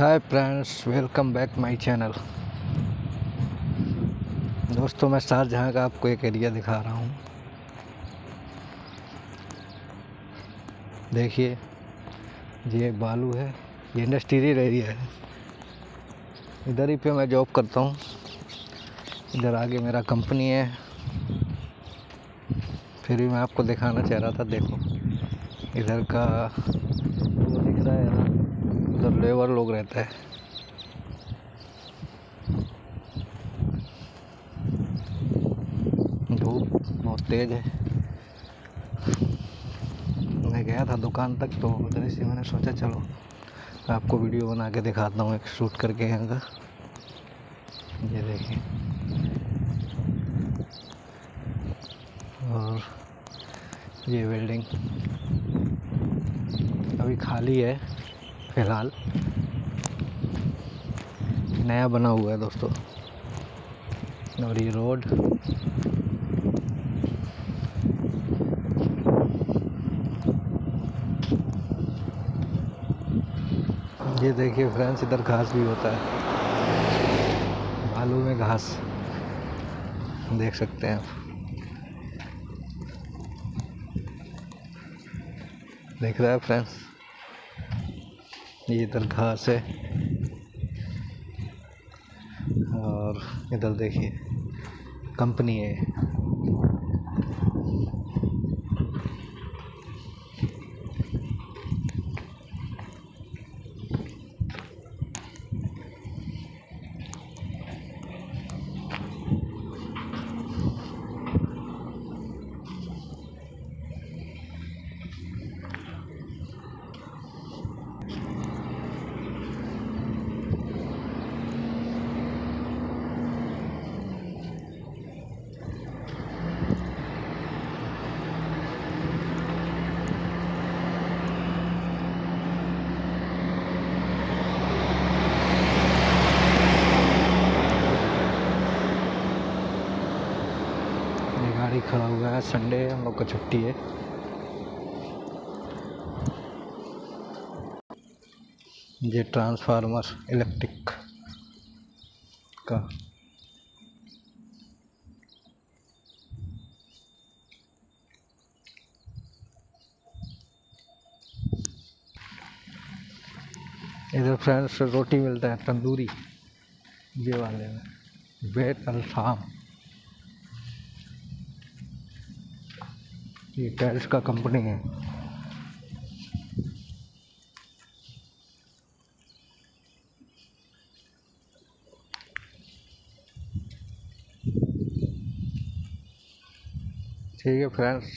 Hi friends, welcome back my channel. दोस्तों, मैं शाहजहाँ का आपको एक एरिया दिखा रहा हूँ। देखिए, ये बालू है, ये इंडस्ट्रियल एरिया है। इधर ही पे मैं जॉब करता हूँ। इधर आगे मेरा कंपनी है। फिर भी मैं आपको दिखाना चाह रहा था, देखो। इधर का वो दिख रहा है उधर लेबर लोग रहते हैं। धूप बहुत तेज है। मैं गया था दुकान तक तो उधर से मैंने सोचा, चलो आपको वीडियो बना के दिखाता हूँ, एक शूट करके यहाँ का ये देखिए। और ये बिल्डिंग अभी खाली है। फ़िलहाल। नया बना हुआ है दोस्तों। और ये रोड। ये देखिए फ्रेंड्स, इधर घास भी होता है। बालू में घास। देख सकते हैं। आप देख रहा है फ्रेंड्स? ये इधर घास है और इधर देखिए कंपनी है ये गाड़ी खड़ा हुआ है संडे हम लोग का छुट्टी है। ये ट्रांसफार्मर इलेक्ट्रिक का। इधर फ्रेंड्स रोटी मिलता है, तंदूरी, ये वाले में। वेट अल्फाम। ये टाइल्स का कंपनी है। ठीक है फ्रेंड्स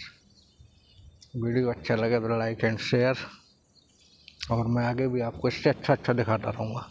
वीडियो अच्छा लगे तो लाइक एंड शेयर और मैं आगे भी आपको इससे अच्छा अच्छा दिखाता रहूँगा।